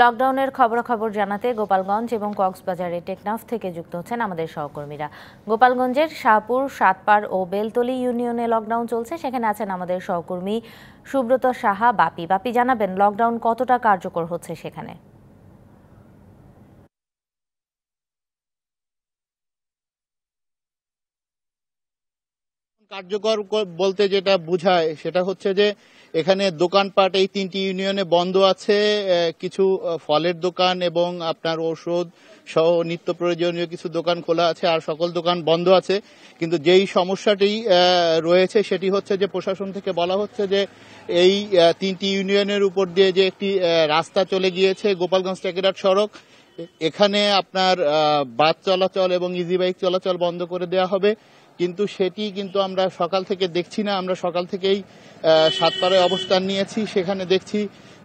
লকডাউনের খবরাখবর জানাতে গোপালগঞ্জ এবং কক্সবাজারে টেকনাফ থেকে যুক্ত হচ্ছেন আমাদের সহকর্মীরা। গোপালগঞ্জের শাহপুর সাতপার ও বেলতলি ইউনিয়নে লকডাউন চলছে। সেখানে আছেন আমাদের সহকর্মী সুব্রত সাহা, বাপি। বাপি, জানাবেন, লকডাউন কতটা কার্যকর হচ্ছে সেখানে? কার্যকর বলতে যেটা বোঝায় সেটা হচ্ছে যে এখানে দোকানপাট এই তিনটি ইউনিয়নে বন্ধ আছে কিছু ফলের দোকান এবং আপনার ওষুধ সহ নিত্য প্রয়োজনীয় কিছু দোকান খোলা আছে আর সকল দোকান বন্ধ আছে। কিন্তু যেই সমস্যাটি রয়েছে সেটি হচ্ছে যে প্রশাসন থেকে বলা হচ্ছে যে এই তিনটি ইউনিয়নের উপর দিয়ে যে একটি রাস্তা চলে গিয়েছে গোপালগঞ্জ টেকেরাট সড়ক এখানে আপনার বাস চলাচল এবং ইজি বাইক চলাচল বন্ধ করে দেওয়া হবে। কিন্তু সেটি কিন্তু আমরা সকাল থেকে দেখছি না। আমরা সকাল থেকেই সাতপাড়ায় অবস্থান নিয়েছি। সেখানে দেখছি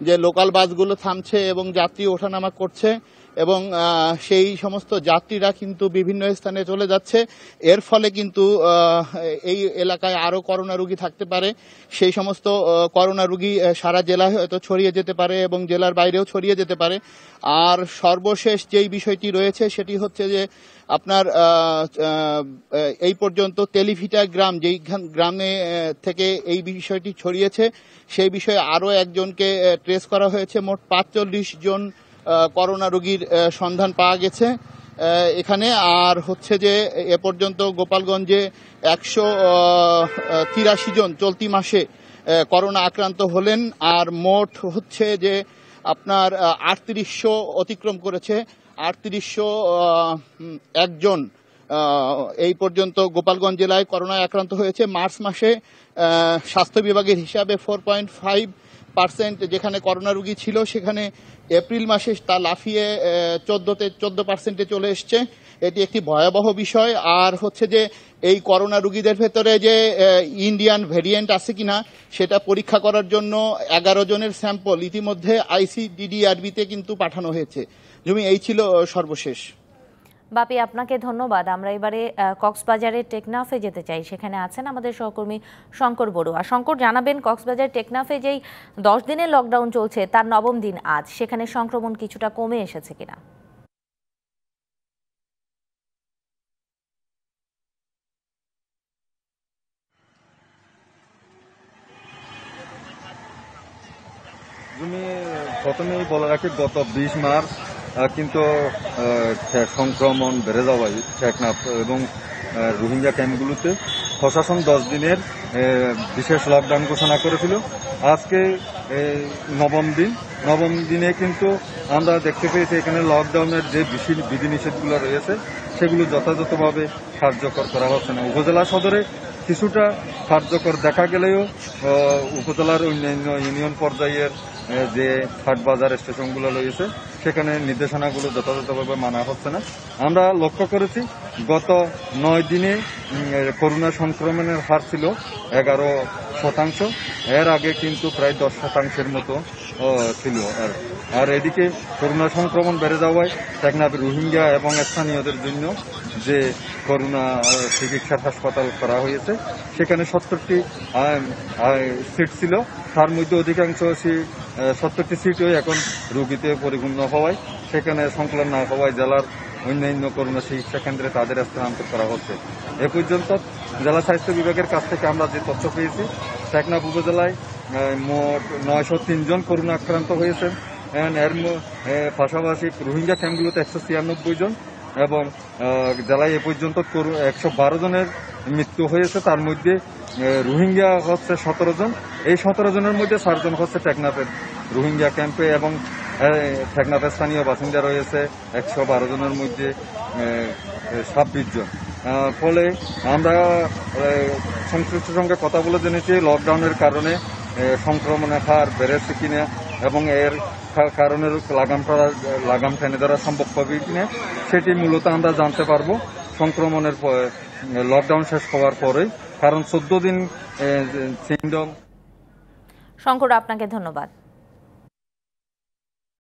যে লোকাল বাসগুলো থামছে এবং যাত্রী ওঠানামা করছে। এবং সেই সমস্ত যাত্রীরা কিন্তু বিভিন্ন স্থানে চলে যাচ্ছে। এর ফলে কিন্তু এই এলাকায় আরও করোনা রোগী থাকতে পারে। সেই সমস্ত করোনা রোগী সারা জেলায় হয়তো ছড়িয়ে যেতে পারে এবং জেলার বাইরেও ছড়িয়ে যেতে পারে। আর সর্বশেষ যেই বিষয়টি রয়েছে সেটি হচ্ছে যে, আপনার এই পর্যন্ত তেলিভিটা গ্রাম, যেই গ্রামে থেকে এই বিষয়টি ছড়িয়েছে, সেই বিষয়ে আরও একজনকে ট্রেস করা হয়েছে। মোট পাঁচচল্লিশ জন করোনা রোগীর সন্ধান পাওয়া গেছে। এখানে আর হচ্ছে যে এ পর্যন্ত গোপালগঞ্জে একশো তিরাশি জন চলতি মাসে করোনা আক্রান্ত হলেন। আর মোট হচ্ছে যে আপনার আটত্রিশশো অতিক্রম করেছে। আটত্রিশশো একজন এই পর্যন্ত গোপালগঞ্জ জেলায় করোনায় আক্রান্ত হয়েছে। মার্চ মাসে স্বাস্থ্য বিভাগের হিসাবে ফোর পয়েন্ট ফাইভ পার্সেন্ট যেখানে করোনা রোগী ছিল, সেখানে এপ্রিল মাসে তা লাফিয়ে চোদ্দতে, চোদ্দ পার্সেন্টে চলে এসছে। এটি একটি ভয়াবহ বিষয়। আর হচ্ছে যে, এই করোনা রোগীদের ভেতরে যে ইন্ডিয়ান ভেরিয়েন্ট আছে কিনা, সেটা পরীক্ষা করার জন্য এগারো জনের স্যাম্পল ইতিমধ্যে আইসিডিডিআরবিতে কিন্তু পাঠানো হয়েছে। জমি, এই ছিল সর্বশেষ। বাপি, আপনাকে ধন্যবাদ। আমরা এবারে কক্সবাজারের টেকনাফে যেতে চাই। সেখানে আছেন আমাদের সহকর্মী শঙ্কর বড়ুয়া। শঙ্কর, জানাবেন কক্সবাজার টেকনাফে যেই দশ দিনের লকডাউন চলছে, তার নবম দিন আজ। সেখানে সংক্রমণ কিছুটা কমে এসেছে কিনা? তুমি প্রথমেই বলে রাখি, গত বিশ মার্চ কিন্তু সংক্রমণ বেড়ে যাওয়ায় টেকনাফ এবং রোহিঙ্গা ক্যাম্পগুলোতে প্রশাসন দশ দিনের বিশেষ লকডাউন ঘোষণা করেছিল। আজকে নবম দিন। নবম দিনে কিন্তু আমরা দেখতে পেয়েছি এখানে লকডাউনের যে বিধিনিষেধগুলো রয়েছে, সেগুলো যথাযথভাবে কার্যকর করা হচ্ছে না। উপজেলা সদরে কিছুটা কার্যকর দেখা গেলেও উপজেলার অন্যান্য ইউনিয়ন পর্যায়ের যে হাট বাজার স্টেশনগুলো রয়েছে সেখানে নির্দেশনাগুলো যথাযথভাবে মানা হচ্ছে না। আমরা লক্ষ্য করেছি, গত নয় দিনে করোনা সংক্রমণের হার ছিল এগারো শতাংশ। এর আগে কিন্তু প্রায় দশ শতাংশের মতো ছিল। আর আর এদিকে করোনা সংক্রমণ বেড়ে যাওয়ায় টেকনাফ রোহিঙ্গা এবং স্থানীয়দের জন্য যে করোনা চিকিৎসার হাসপাতাল করা হয়েছে, সেখানে সত্তরটি সিট ছিল। তার মধ্যে অধিকাংশ সত্তরটি সিটও এখন রোগীতে পরিপূর্ণ হওয়ায়, সেখানে সংকলন না হওয়ায় জেলার অন্যান্য করোনা চিকিৎসা কেন্দ্রে তাদের স্থানান্তর করা হচ্ছে। এ পর্যন্ত জেলা স্বাস্থ্য বিভাগের কাছ থেকে আমরা যে তথ্য পেয়েছি, টেকনাফ উপজেলায় মোট নয়শো তিনজন করোনা আক্রান্ত হয়েছেন and এর ম- পাশাপাশি রোহিঙ্গা ক্যাম্পগুলোতে একশো ছিয়ানব্বই জন এবং জেলায় এ পর্যন্ত একশো বারো জনের মৃত্যু হয়েছে। তার মধ্যে রোহিঙ্গা হচ্ছে সতেরো জন। এই সতেরো জনের মধ্যে চারজন হচ্ছে টেকনাফের রোহিঙ্গা ক্যাম্পে এবং টেকনাফের স্থানীয় বাসিন্দা রয়েছে একশো বারো জনের মধ্যে ছাব্বিশ জন। ফলে আমরা আহ, সংশ্লিষ্টর সঙ্গে কথা বলে জেনেছি। লকডাউনের কারণে সংক্রমণের হার বেড়েছে কিনা এবং এর কারণে লাগাম করা, লাগাম টেনে ধরা সম্ভব হবে কিনা, সেটি মূলত আমরা জানতে পারব। সংক্রমণের লকডাউন শেষ হওয়ার পরে কারণ চোদ্দ দিন সিন্ডম শঙ্কর, আপনাকে ধন্যবাদ।